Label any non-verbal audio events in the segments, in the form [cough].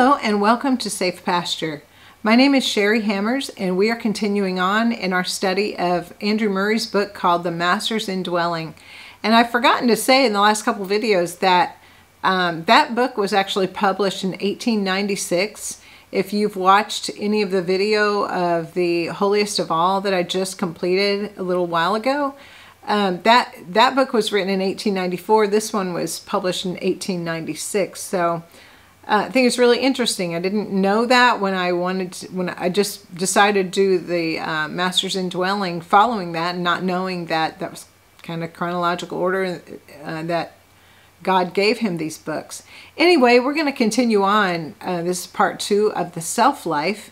Hello and welcome to Safe Pasture. My name is Sherry Hammers and we are continuing on in our study of Andrew Murray's book called The Master's Indwelling. And I've forgotten to say in the last couple videos that um, that book was actually published in 1896. If you've watched any of the video of the Holiest of All that I just completed a little while ago, um, that that book was written in 1894. This one was published in 1896. So uh, I think it's really interesting. I didn't know that when I wanted to, when I just decided to do the uh, Masters Indwelling following that and not knowing that that was kind of chronological order uh, that God gave him these books. Anyway, we're going to continue on. Uh, this is part two of the self life.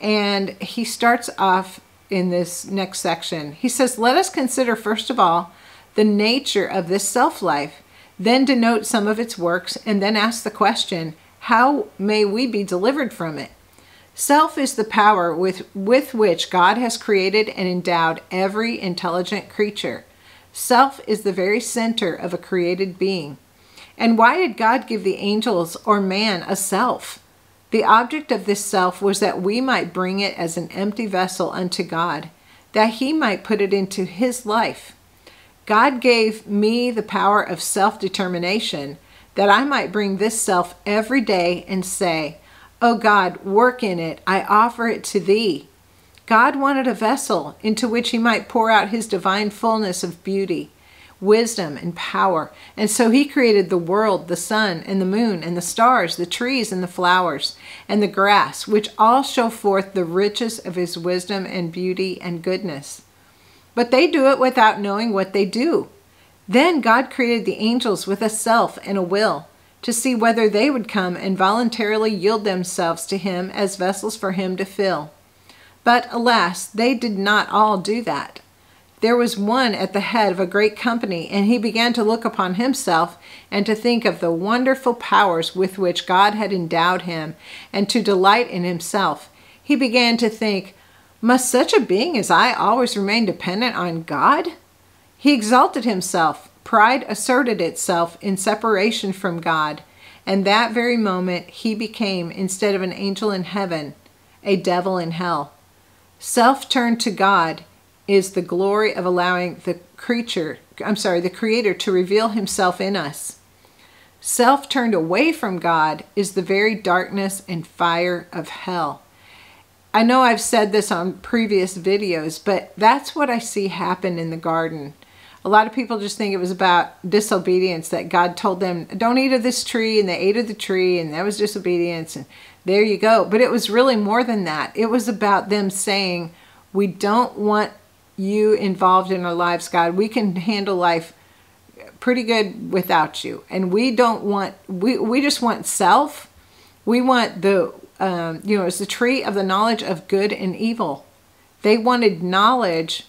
And he starts off in this next section. He says, Let us consider, first of all, the nature of this self life, then denote some of its works, and then ask the question how may we be delivered from it? Self is the power with, with which God has created and endowed every intelligent creature. Self is the very center of a created being. And why did God give the angels or man a self? The object of this self was that we might bring it as an empty vessel unto God, that he might put it into his life. God gave me the power of self determination that I might bring this self every day and say, O oh God, work in it, I offer it to thee. God wanted a vessel into which he might pour out his divine fullness of beauty, wisdom, and power. And so he created the world, the sun, and the moon, and the stars, the trees, and the flowers, and the grass, which all show forth the riches of his wisdom and beauty and goodness. But they do it without knowing what they do. Then God created the angels with a self and a will to see whether they would come and voluntarily yield themselves to him as vessels for him to fill. But alas, they did not all do that. There was one at the head of a great company, and he began to look upon himself and to think of the wonderful powers with which God had endowed him, and to delight in himself. He began to think, Must such a being as I always remain dependent on God? He exalted himself. Pride asserted itself in separation from God, and that very moment he became, instead of an angel in heaven, a devil in hell. Self turned to God is the glory of allowing the creature, I'm sorry, the creator to reveal himself in us. Self turned away from God is the very darkness and fire of hell. I know I've said this on previous videos, but that's what I see happen in the garden. A lot of people just think it was about disobedience that God told them, don't eat of this tree, and they ate of the tree, and that was disobedience, and there you go. But it was really more than that. It was about them saying, we don't want you involved in our lives, God. We can handle life pretty good without you. And we don't want, we, we just want self. We want the, um, you know, it's the tree of the knowledge of good and evil. They wanted knowledge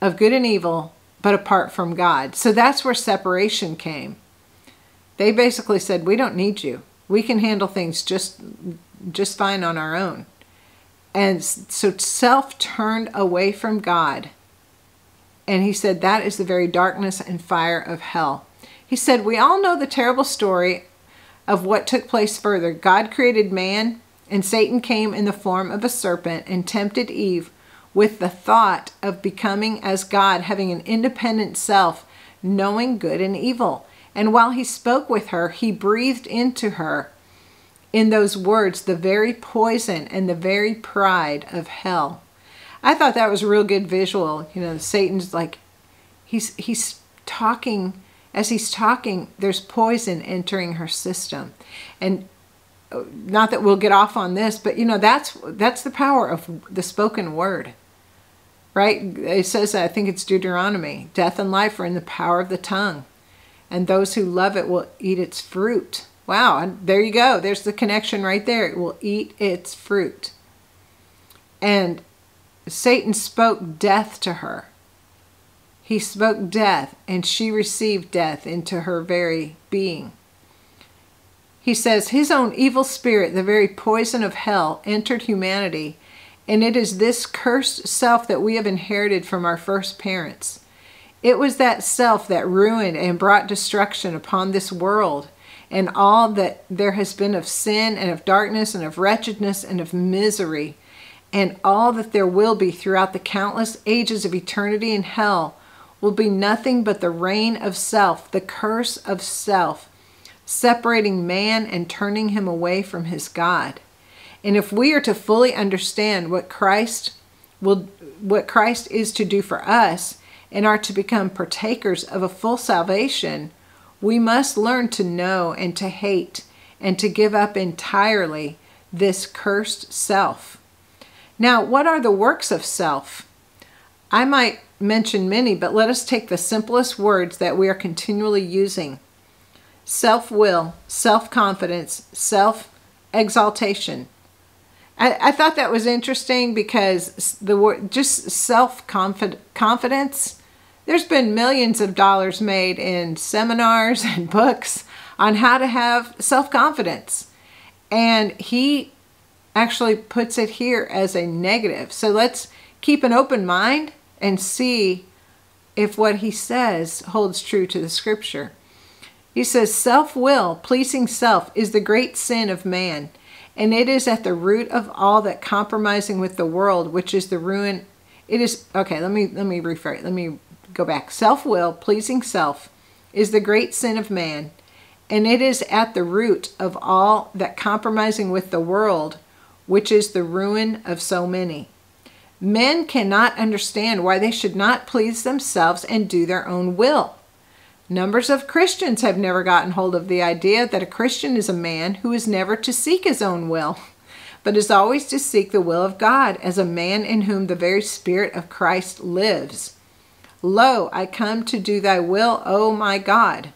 of good and evil but apart from God. So that's where separation came. They basically said, "We don't need you. We can handle things just just fine on our own." And so self turned away from God. And he said that is the very darkness and fire of hell. He said, "We all know the terrible story of what took place further. God created man, and Satan came in the form of a serpent and tempted Eve with the thought of becoming as God, having an independent self, knowing good and evil. And while he spoke with her, he breathed into her in those words the very poison and the very pride of hell. I thought that was a real good visual. You know, Satan's like he's he's talking as he's talking, there's poison entering her system. And uh, not that we'll get off on this, but you know, that's that's the power of the spoken word right? It says, I think it's Deuteronomy, death and life are in the power of the tongue, and those who love it will eat its fruit. Wow, there you go. There's the connection right there. It will eat its fruit. And Satan spoke death to her. He spoke death, and she received death into her very being. He says, His own evil spirit, the very poison of hell, entered humanity and it is this cursed self that we have inherited from our first parents. It was that self that ruined and brought destruction upon this world. and all that there has been of sin and of darkness and of wretchedness and of misery, and all that there will be throughout the countless ages of eternity in hell will be nothing but the reign of self, the curse of self, separating man and turning him away from his God. And if we are to fully understand what Christ will what Christ is to do for us and are to become partakers of a full salvation, we must learn to know and to hate and to give up entirely this cursed self. Now, what are the works of self? I might mention many, but let us take the simplest words that we are continually using self will, self confidence, self exaltation. I, I, thought that was interesting because the word just self confidence. There's been millions of dollars made in seminars [laughs] and books on how to have self confidence, and he actually puts it here as a negative. So let's keep an open mind and see if what he says holds true to the scripture. He says, Self will, pleasing self, is the great sin of man, and it is at the root of all that compromising with the world, which is the ruin. It is okay, let me let me rephrase, let me go back. Self will, pleasing self, is the great sin of man, and it is at the root of all that compromising with the world, which is the ruin of so many. Men cannot understand why they should not please themselves and do their own will. Numbers of Christians have never gotten hold of the idea that a Christian is a man who is never to seek his own will, but is always to seek the will of God as a man in whom the very Spirit of Christ lives. Lo, I come to do thy will, O my God.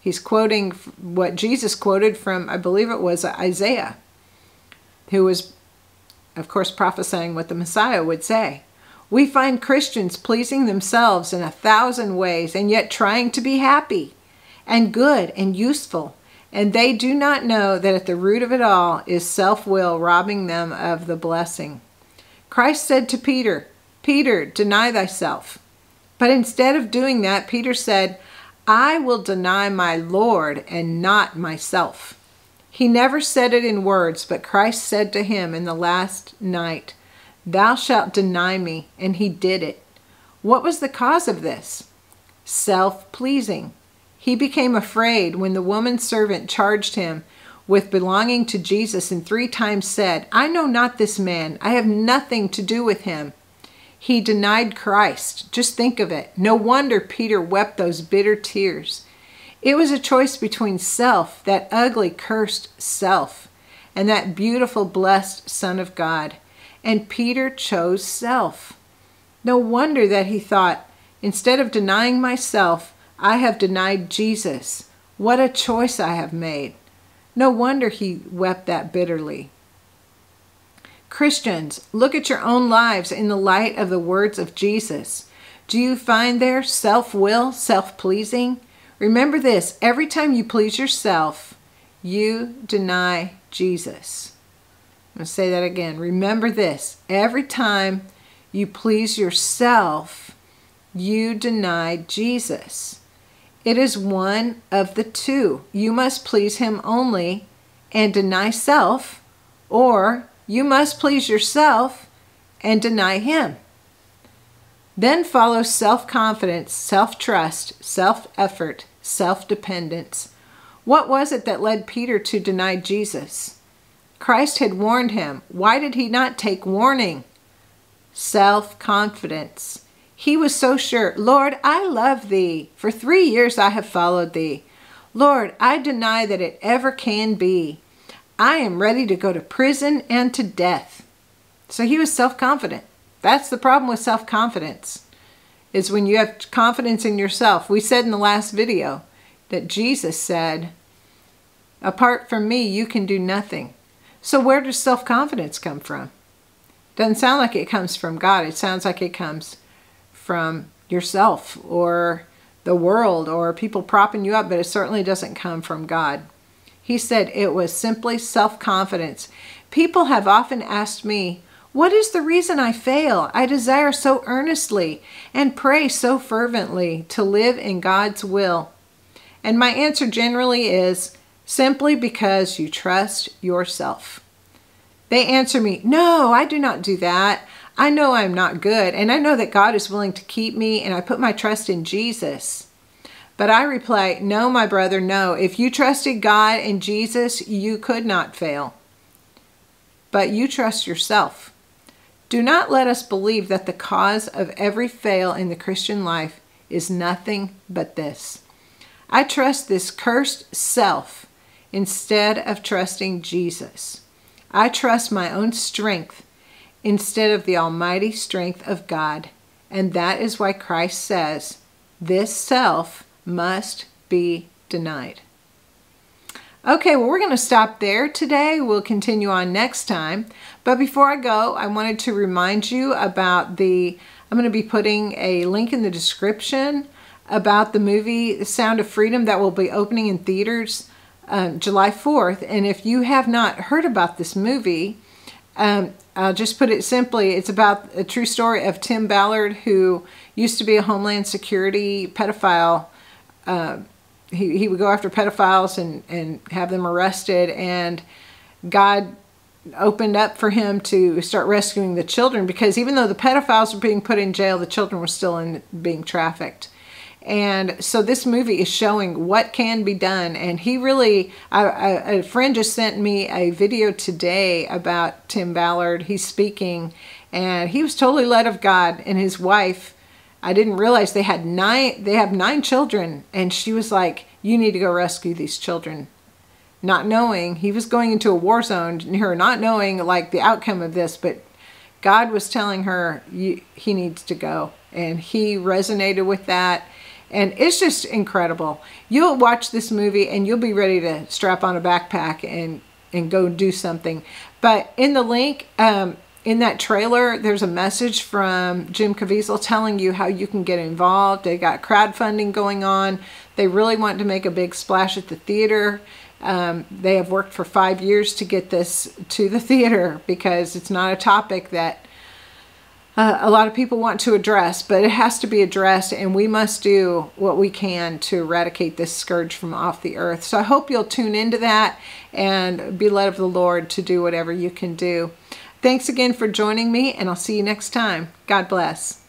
He's quoting what Jesus quoted from, I believe it was Isaiah, who was of course, prophesying what the Messiah would say. We find Christians pleasing themselves in a thousand ways and yet trying to be happy and good and useful. And they do not know that at the root of it all is self will robbing them of the blessing. Christ said to Peter, Peter, deny thyself. But instead of doing that, Peter said, I will deny my Lord and not myself. He never said it in words, but Christ said to him in the last night, Thou shalt deny me. And he did it. What was the cause of this? Self pleasing. He became afraid when the woman servant charged him with belonging to Jesus and three times said, I know not this man. I have nothing to do with him. He denied Christ. Just think of it. No wonder Peter wept those bitter tears. It was a choice between self, that ugly, cursed self, and that beautiful, blessed Son of God. And Peter chose self. No wonder that he thought, instead of denying myself, I have denied Jesus. What a choice I have made. No wonder he wept that bitterly. Christians, look at your own lives in the light of the words of Jesus. Do you find there self will, self pleasing? Remember this every time you please yourself, you deny Jesus. I'm say that again. Remember this every time you please yourself, you deny Jesus. It is one of the two. You must please Him only and deny self, or you must please yourself and deny Him. Then follow self confidence, self trust, self effort, self dependence. What was it that led Peter to deny Jesus? Christ had warned him. Why did he not take warning? Self confidence. He was so sure, Lord, I love thee. For three years I have followed thee. Lord, I deny that it ever can be. I am ready to go to prison and to death. So he was self confident. That's the problem with self confidence is when you have confidence in yourself. We said in the last video that Jesus said, Apart from me, you can do nothing. So, where does self confidence come from? Doesn't sound like it comes from God. It sounds like it comes from yourself or the world or people propping you up, but it certainly doesn't come from God. He said it was simply self confidence. People have often asked me, what is the reason I fail? I desire so earnestly and pray so fervently to live in God's will. And my answer generally is simply because you trust yourself. They answer me, No, I do not do that. I know I'm not good, and I know that God is willing to keep me, and I put my trust in Jesus. But I reply, No, my brother, no. If you trusted God and Jesus, you could not fail. But you trust yourself. Do not let us believe that the cause of every fail in the Christian life is nothing but this. I trust this cursed self instead of trusting Jesus. I trust my own strength instead of the almighty strength of God. And that is why Christ says, This self must be denied. Okay, well, we're going to stop there today. We'll continue on next time. But before I go, I wanted to remind you about the, I'm going to be putting a link in the description about the movie The Sound of Freedom that will be opening in theaters um, July 4th. And if you have not heard about this movie, um, I'll just put it simply. It's about a true story of Tim Ballard, who used to be a Homeland Security pedophile. Uh, he, he would go after pedophiles and, and have them arrested. And God opened up for him to start rescuing the children because even though the pedophiles were being put in jail, the children were still in being trafficked. And so this movie is showing what can be done. And he really, a friend just sent me a video today about Tim Ballard. He's speaking, and he was totally led of God. And his wife, I didn't realize they had nine. They have nine children, and she was like, "You need to go rescue these children." Not knowing he was going into a war zone, her not knowing like the outcome of this, but God was telling her he needs to go, and he resonated with that and it's just incredible. You'll watch this movie and you'll be ready to strap on a backpack and, and go do something. But in the link, um, in that trailer, there's a message from Jim Caviezel telling you how you can get involved. They got crowdfunding going on. They really want to make a big splash at the theater. Um, they have worked for five years to get this to the [laughs] theater because it's not a topic that uh, a lot of people want to address, but it has to be addressed, and we must do what we can to eradicate this scourge from off the earth. So I hope you'll tune into that and be led of the Lord to do whatever you can do. Thanks again for joining me, and I'll see you next time. God bless.